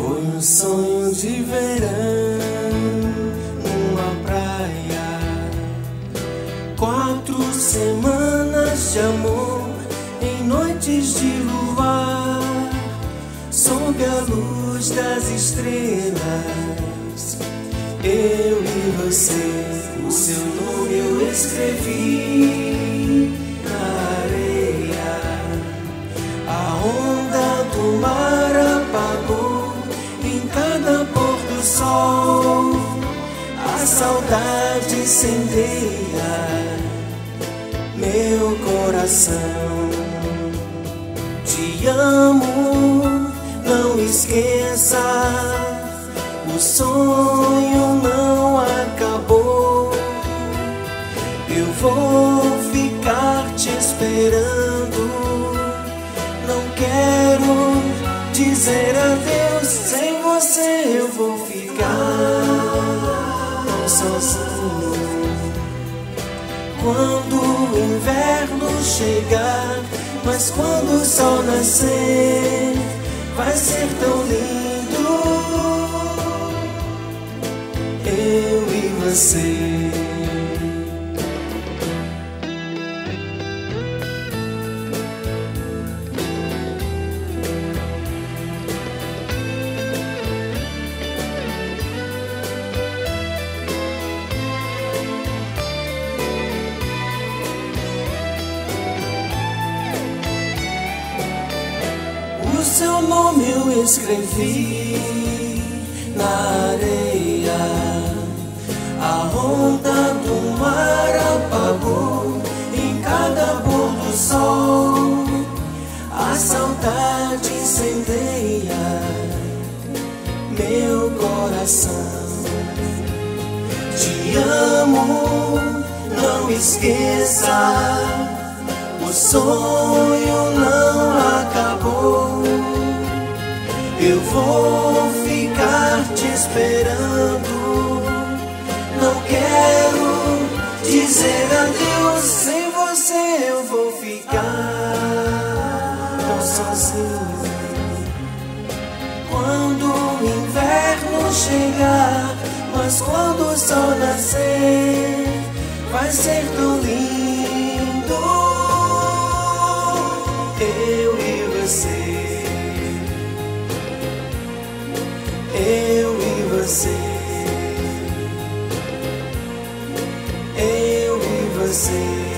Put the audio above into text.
Um sonho de verão numa praia. Quatro semanas de amor em noites de luar, sob a luz das estrelas. Eu e você, o seu nome eu escrevi do sol. A saudade incendeia meu coração. Te amo, não esqueça. O sonho não acabou. Eu vou ficar te esperando. Não quero dizer adeus. Sem você eu vou sozinho. Quando o inverno chegar, mas quando o sol nascer, vai ser tão lindo. Eu e você. O seu nome eu escrevi na areia. A onda do mar apagou em cada pôr do sol. A saudade incendeia meu coração. Te amo, não esqueça. O sonho não. Eu vou ficar te esperando. Não quero dizer adeus. Sem você eu vou ficar tão sozinho. Quando o inverno chegar, mas quando o sol nascer, vai ser tão lindo. Você, eu e você.